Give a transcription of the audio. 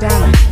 down.